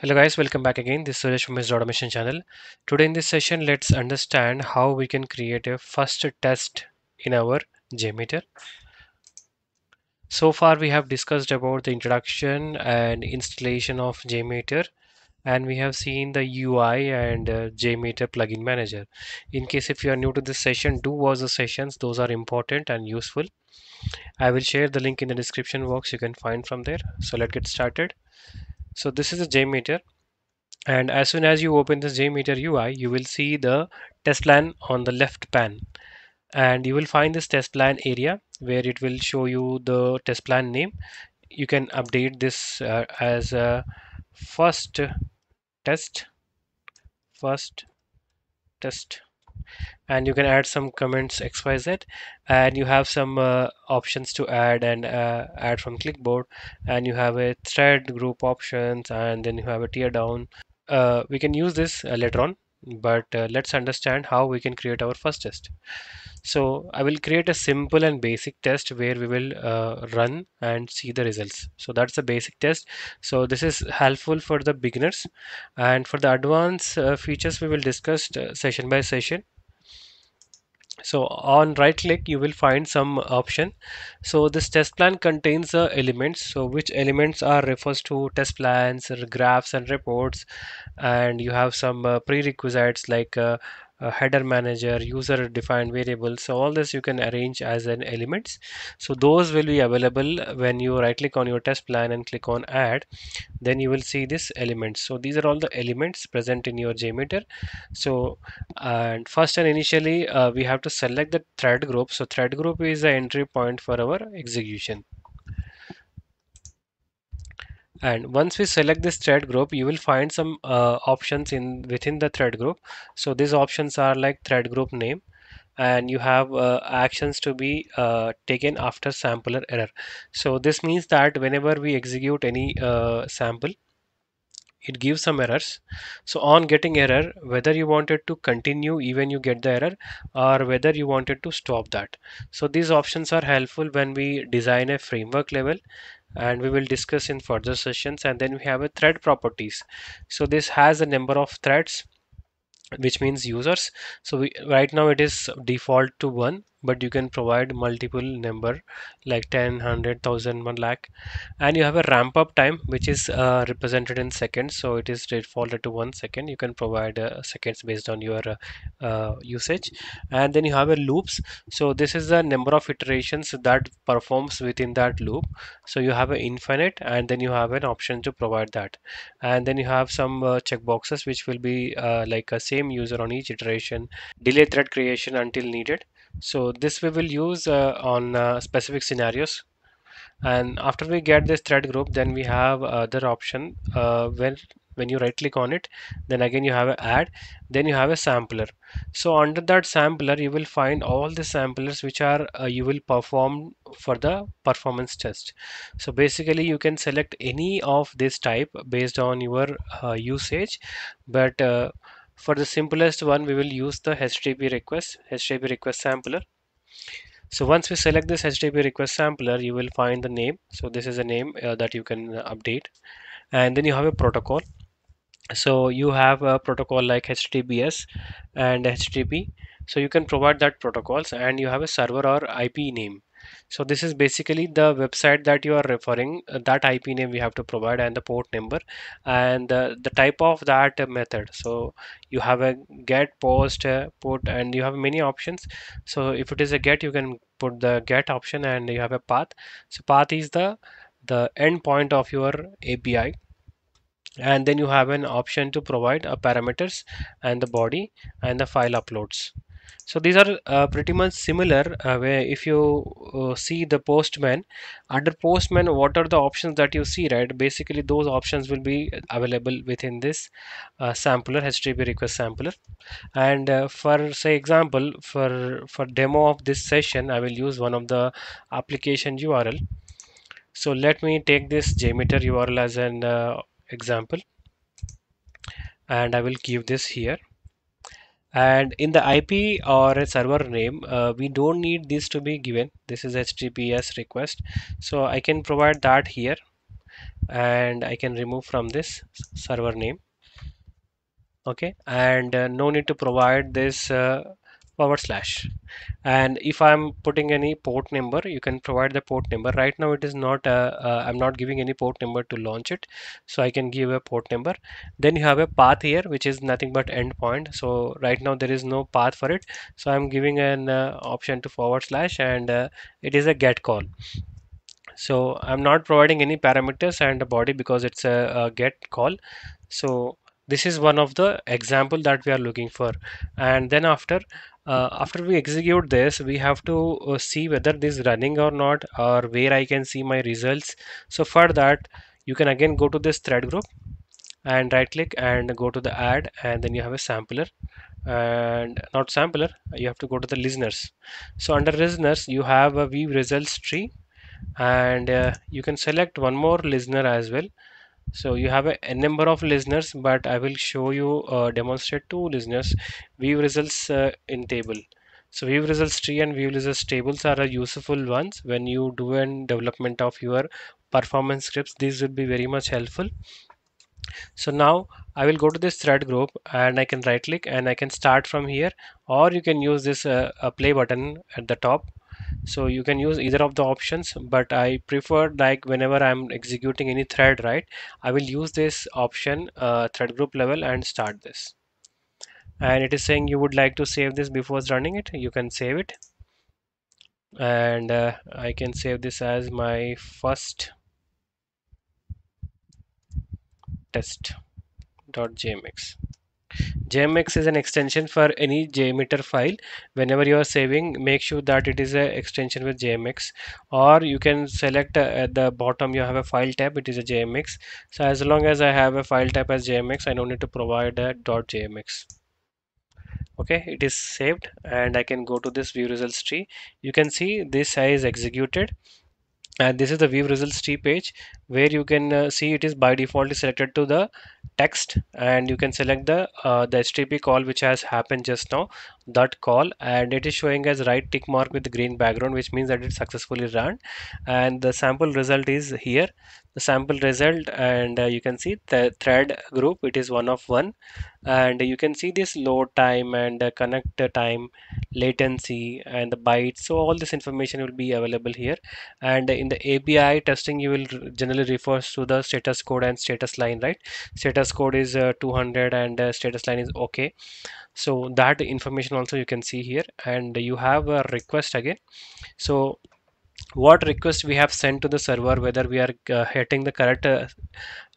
Hello guys, welcome back again. This is Suresh from his automation channel. Today in this session, let's understand how we can create a first test in our JMeter. So far we have discussed about the introduction and installation of JMeter and we have seen the UI and uh, JMeter plugin manager. In case if you are new to this session, do watch the sessions. Those are important and useful. I will share the link in the description box you can find from there. So let's get started. So this is a JMeter and as soon as you open this JMeter UI you will see the test plan on the left pan. And you will find this test plan area where it will show you the test plan name. You can update this uh, as a first test first test and you can add some comments xyz and you have some uh, options to add and uh, add from clipboard and you have a thread group options and then you have a tear down. Uh, we can use this uh, later on but uh, let's understand how we can create our first test. So I will create a simple and basic test where we will uh, run and see the results. So that's the basic test. So this is helpful for the beginners. And for the advanced features we will discuss session by session so on right click you will find some option. So this test plan contains the elements. So which elements are refers to test plans graphs and reports. And you have some uh, prerequisites like uh, a header manager user defined variables so all this you can arrange as an elements. So those will be available when you right click on your test plan and click on add. Then you will see this elements. So these are all the elements present in your jmeter so and first and initially uh, we have to select the thread group. So thread group is the entry point for our execution and once we select this thread group you will find some uh, options in within the thread group. So these options are like thread group name. And you have uh, actions to be uh, taken after sampler error. So this means that whenever we execute any uh, sample it gives some errors. So on getting error whether you wanted to continue even you get the error or whether you wanted to stop that. So these options are helpful when we design a framework level and we will discuss in further sessions. And then we have a thread properties. So this has a number of threads which means users. So we, right now it is default to one but you can provide multiple number like 10 100,000 1 lakh. And you have a ramp up time which is uh, represented in seconds. So it is defaulted to one second. You can provide uh, seconds based on your uh, uh, usage. And then you have a loops. So this is the number of iterations that performs within that loop. So you have an infinite and then you have an option to provide that. And then you have some uh, checkboxes which will be uh, like a same user on each iteration. Delay thread creation until needed so this we will use uh, on uh, specific scenarios. And after we get this thread group then we have other option uh, when when you right click on it then again you have a add then you have a sampler. So under that sampler you will find all the samplers which are uh, you will perform for the performance test. So basically you can select any of this type based on your uh, usage but uh, for the simplest one we will use the http request http request sampler so once we select this HTTP request sampler, you will find the name. So this is a name uh, that you can uh, update. And then you have a protocol. So you have a protocol like HTTPS and HTTP. So you can provide that protocols and you have a server or IP name. So this is basically the website that you are referring uh, that IP name we have to provide and the port number and uh, the type of that method. So you have a get post uh, put and you have many options. So if it is a get you can put the get option and you have a path. So path is the the endpoint of your API and then you have an option to provide a parameters and the body and the file uploads so these are uh, pretty much similar uh, where if you uh, see the postman under postman what are the options that you see right? Basically those options will be available within this uh, sampler http request sampler. And uh, for say example for for demo of this session i will use one of the application url so let me take this jmeter url as an uh, example. And I will give this here and in the IP or a server name uh, we don't need this to be given. This is HTTPS request. So I can provide that here. And I can remove from this server name. Okay? And uh, no need to provide this uh, forward slash. And if I'm putting any port number you can provide the port number. Right now it is not uh, uh, I'm not giving any port number to launch it. So I can give a port number. Then you have a path here which is nothing but endpoint. So right now there is no path for it. So I'm giving an uh, option to forward slash and uh, it is a get call. So I'm not providing any parameters and a body because it's a, a get call. So this is one of the example that we are looking for. And then after uh, after we execute this we have to uh, see whether this is running or not or where I can see my results. So for that you can again go to this thread group and right click and go to the add and then you have a sampler. And not sampler you have to go to the listeners. So under listeners you have a view results tree and uh, you can select one more listener as well so you have a, number of listeners but I will show you uh, demonstrate two listeners. View results uh, in table. So view results tree and view results tables are useful ones. When you do an development of your performance scripts these will be very much helpful. So now I will go to this thread group and I can right click and I can start from here. Or you can use this uh, play button at the top so you can use either of the options but I prefer like whenever I'm executing any thread right I will use this option uh, thread group level and start this. And it is saying you would like to save this before running it you can save it. And uh, I can save this as my first test.jmx JMX is an extension for any JMeter file. Whenever you are saving, make sure that it is an extension with JMX. Or you can select uh, at the bottom, you have a file tab, it is a JMX. So as long as I have a file tab as JMX, I don't need to provide a .jmx. Okay, it is saved and I can go to this view results tree. You can see this is executed and this is the view results tree page where you can uh, see it is by default selected to the text and you can select the uh, the HTTP call which has happened just now that call and it is showing as right tick mark with green background which means that it successfully ran and the sample result is here the sample result and uh, you can see the thread group it is one of one. And you can see this load time and uh, connect time latency and the bytes. So all this information will be available here. And in the API testing you will generally refers to the status code and status line right? Status code is uh, 200 and status line is okay. So that information also you can see here. And you have a request again. So what request we have sent to the server whether we are uh, hitting the correct uh,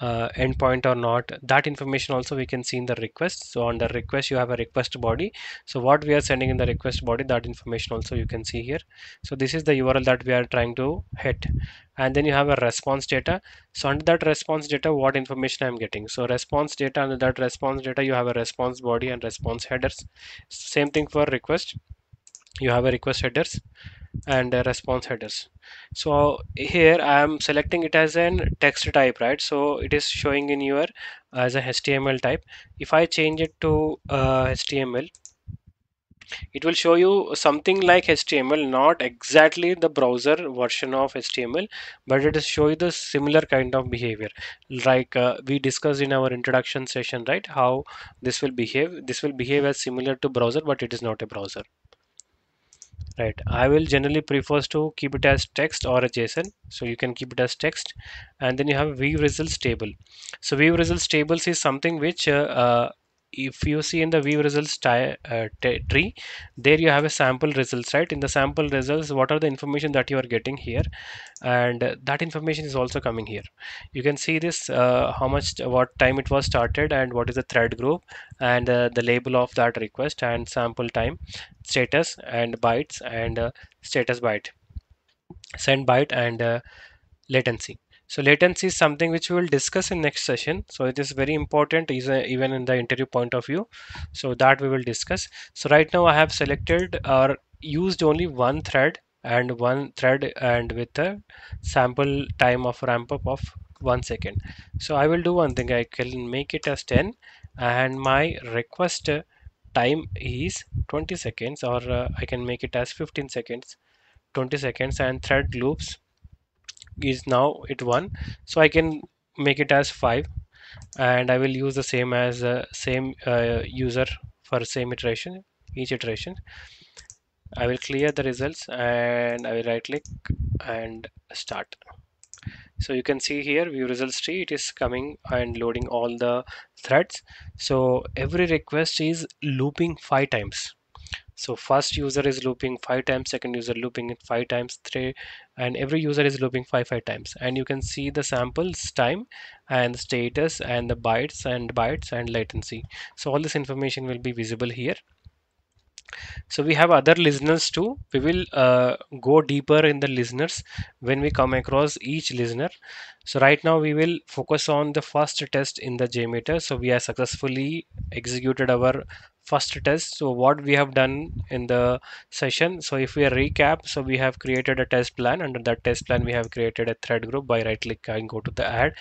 uh, endpoint or not that information also we can see in the request. So on the request you have a request body. So what we are sending in the request body that information also you can see here. So this is the url that we are trying to hit. And then you have a response data. So under that response data what information i'm getting? So response data under that response data you have a response body and response headers. Same thing for request. You have a request headers and uh, response headers. So here I am selecting it as an text type right? So it is showing in your as a HTML type. If I change it to uh, HTML it will show you something like HTML not exactly the browser version of HTML but it is show you the similar kind of behavior. Like uh, we discussed in our introduction session right? How this will behave. This will behave as similar to browser but it is not a browser right. I will generally prefers to keep it as text or a json. So you can keep it as text. And then you have view results table. So view results tables is something which uh, uh, if you see in the view results uh, tree there you have a sample results right? In the sample results what are the information that you are getting here? And uh, that information is also coming here. You can see this uh, how much what time it was started and what is the thread group and uh, the label of that request and sample time status and bytes and uh, status byte send byte and uh, latency so latency is something which we will discuss in next session. So it is very important even in the interview point of view. So that we will discuss. So right now I have selected or used only one thread and one thread and with a sample time of ramp up of one second. So I will do one thing. I can make it as 10 and my request time is 20 seconds or uh, I can make it as 15 seconds 20 seconds and thread loops is now it one. So I can make it as 5 and I will use the same as uh, same uh, user for same iteration each iteration. I will clear the results and I will right click and start. So you can see here view results tree. It is coming and loading all the threads. So every request is looping five times so first user is looping five times second user looping it five times three and every user is looping five five times. And you can see the samples time and status and the bytes and bytes and latency. So all this information will be visible here. So we have other listeners too. We will uh, go deeper in the listeners when we come across each listener so right now we will focus on the first test in the jmeter so we have successfully executed our first test. So what we have done in the session so if we recap so we have created a test plan. Under that test plan we have created a thread group by right clicking go to the add.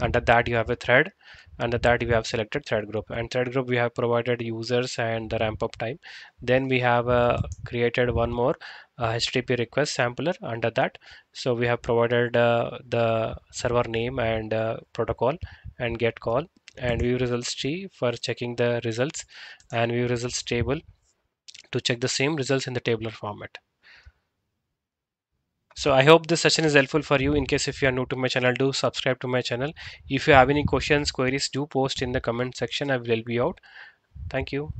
Under that you have a thread under that we have selected thread group. And thread group we have provided users and the ramp up time. Then we have uh, created one more uh, http request sampler under that. So we have provided uh, the server name and uh, protocol and get call and view results tree for checking the results and view results table to check the same results in the tabular format so i hope this session is helpful for you. In case if you are new to my channel do subscribe to my channel. If you have any questions queries do post in the comment section. I will help you out. Thank you